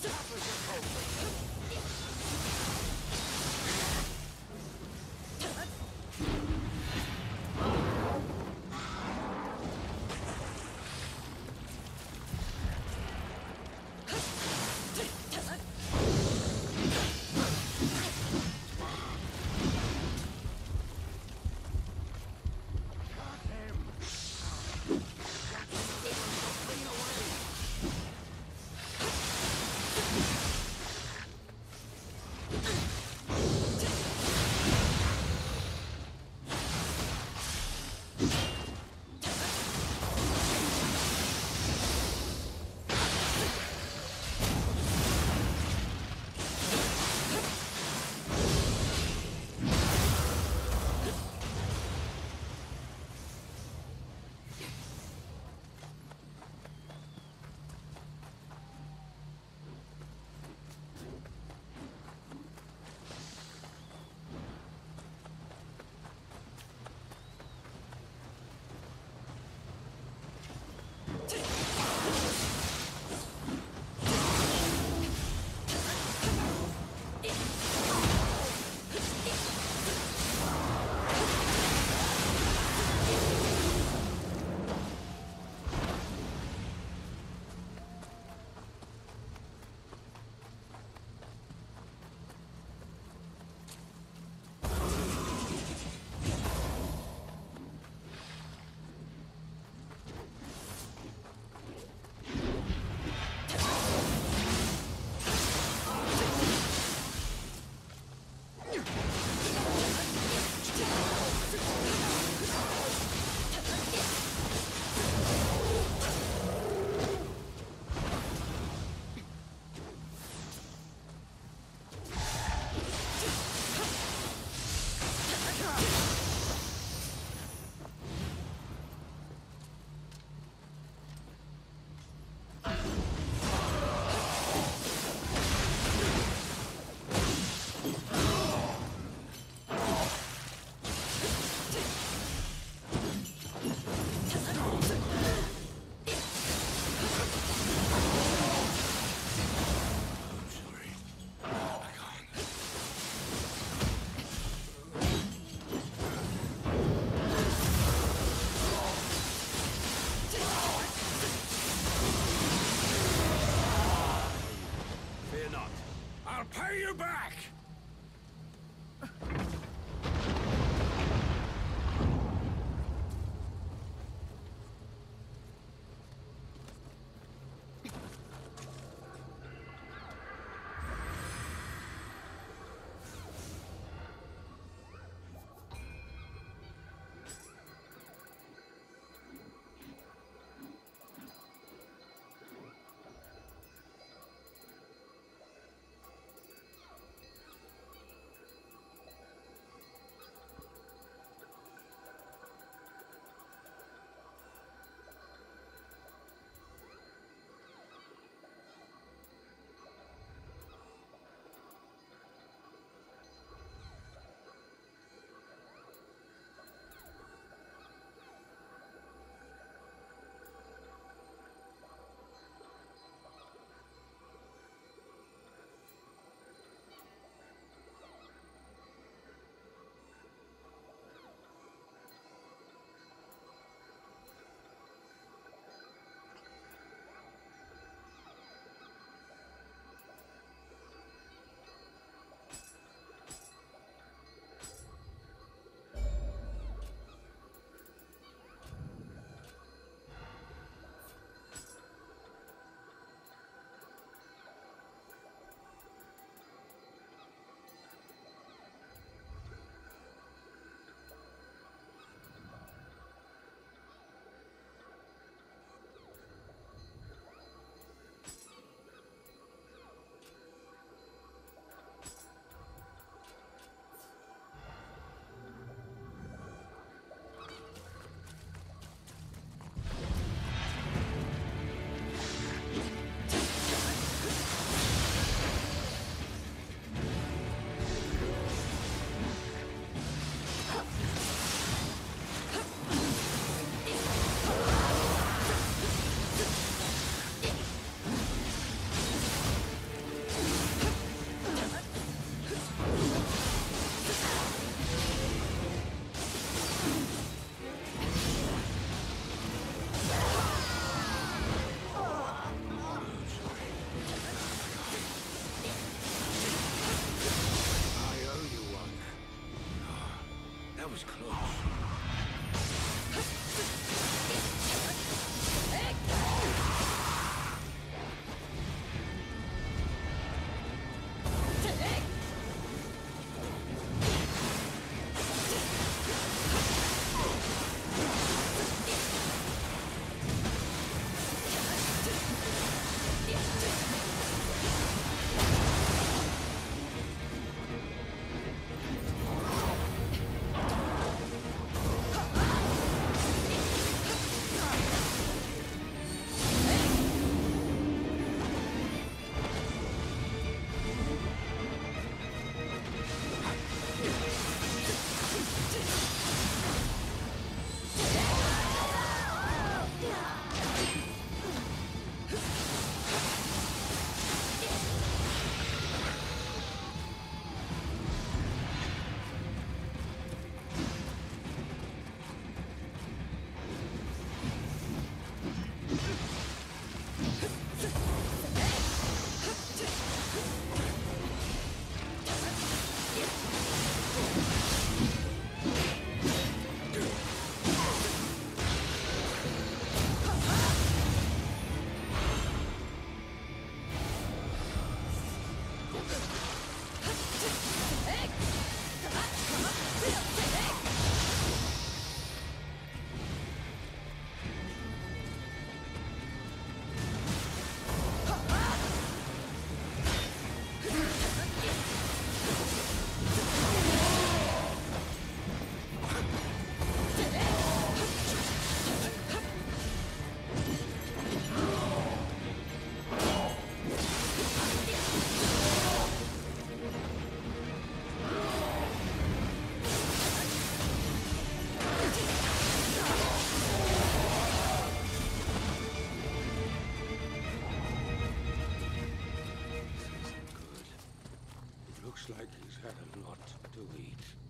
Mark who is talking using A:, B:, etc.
A: That's half as was close. like he's had a lot to eat.